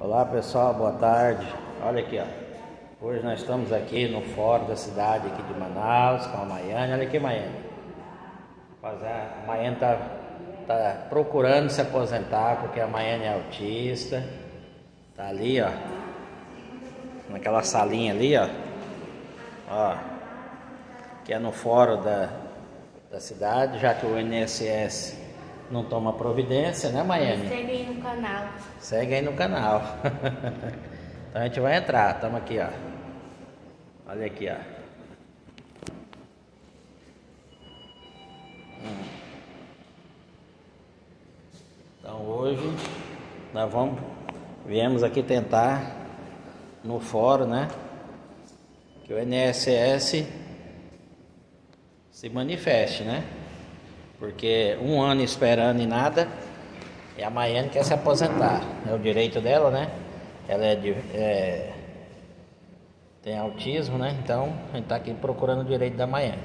Olá pessoal, boa tarde. Olha aqui, ó. Hoje nós estamos aqui no fórum da cidade aqui de Manaus com a Maiane. Olha aqui, Maiane. A Maiane tá, tá procurando se aposentar porque a Maiane é autista. Tá ali, ó. Naquela salinha ali, ó. Ó. Que é no fórum da, da cidade, já que o INSS não toma providência, né, Maiane? Segue aí no canal. Segue aí no canal. então a gente vai entrar, estamos aqui, ó. Olha aqui, ó. Então hoje nós vamos, viemos aqui tentar no fórum, né? Que o NSS se manifeste, né? Porque um ano esperando e nada, e a Maiane quer se aposentar. É o direito dela, né? Ela é, de, é tem autismo, né? Então a gente está aqui procurando o direito da Maiane.